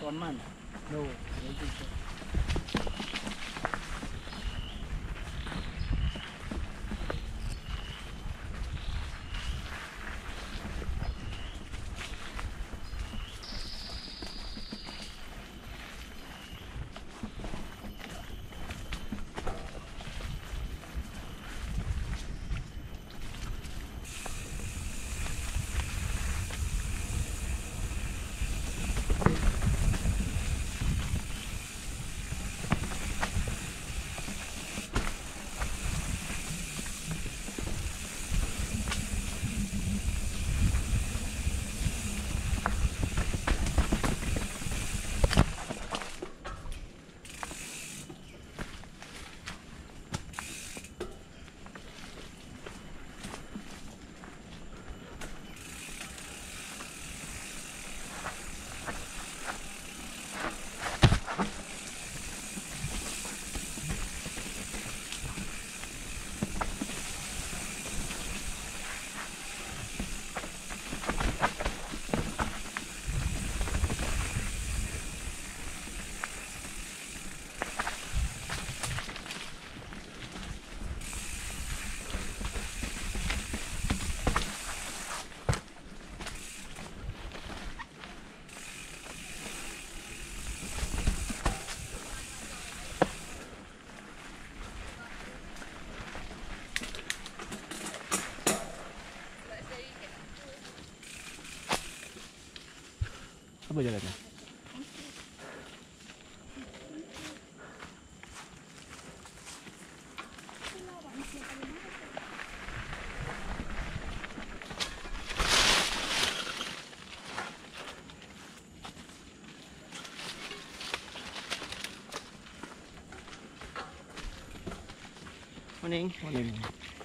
Con mắt 去 Apa jalannya? Morning. Morning.